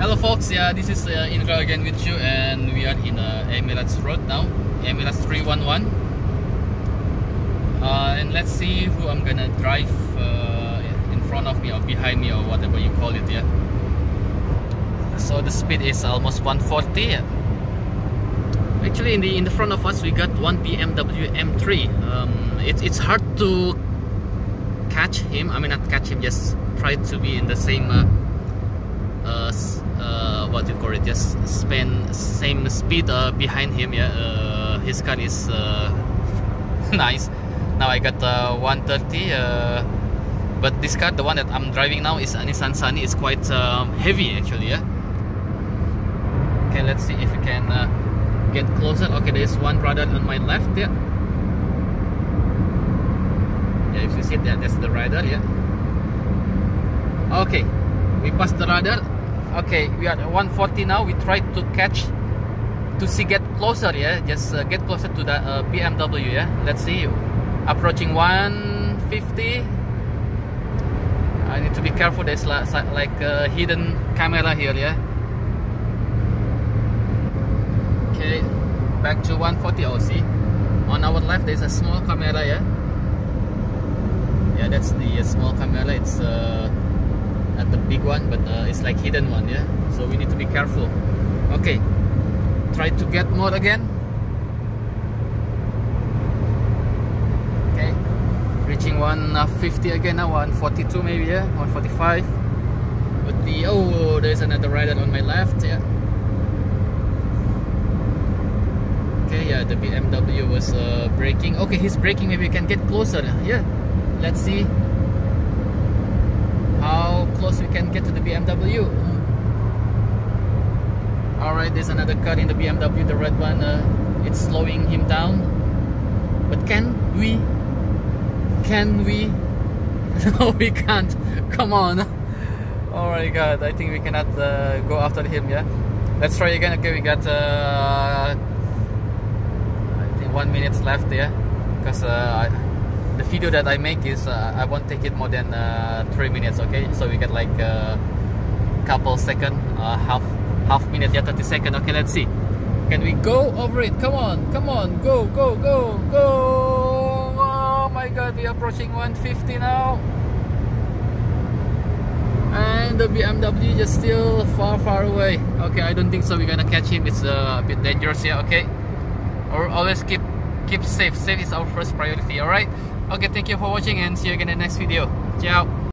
Hello folks, yeah, this is uh, Indra again with you and we are in uh, Emirates Road now, Emirates 311 uh, and let's see who I'm gonna drive uh, in front of me or behind me or whatever you call it, yeah. So the speed is almost 140. Yeah. Actually, in the in the front of us we got one BMW M3. Um, it's it's hard to catch him. I mean, not catch him, just try to be in the same. Uh, uh, uh, what you call it? Just spend same speed uh, behind him. Yeah, uh, his car is uh, nice. Now I got uh, 130. Uh, but this car, the one that I'm driving now, is Nissan Sunny. It's quite um, heavy actually. Yeah. Okay, let's see if we can get closer. Okay, there's one radar on my left. Yeah. Yeah, if you see that, that's the radar Yeah. Okay, we passed the radar. Okay, we are at 140 now. We try to catch to see get closer. Yeah, just uh, get closer to the uh, BMW. Yeah. Let's see. You. Approaching 150. I need to be careful. There's like, like a hidden camera here. Yeah. Okay, back to 140 OC. On our left, there's a small camera. Yeah. Yeah, that's the uh, small camera. It's uh, the big one, but uh, it's like hidden one. Yeah. So we need to be careful. Okay. Try to get more again. Okay. Reaching 150 again now. 142 maybe. Yeah. 145. But the oh, there's another radar on my left. Yeah. okay yeah the BMW was uh, braking okay he's braking maybe we can get closer yeah let's see close we can get to the BMW alright there's another car in the BMW the red one. Uh, it's slowing him down. But can we can we? No we can't. Come on. Oh my god I think we cannot uh, go after him yeah? Let's try again. Okay we got uh, one minutes left yeah? Because uh, the video that I make is uh, I won't take it more than uh, three minutes okay? So we get like a couple second uh, half half minute yeah 30 second. Okay let's see. Can we go over it? Come on come on. Go go go go. Oh my god we are approaching 150 now. And the BMW is still far far away. Okay I don't think so we're gonna catch him. It's uh, a bit dangerous here okay? Or always keep keep safe. Safe is our first priority all right okay thank you for watching and see you again in the next video. Ciao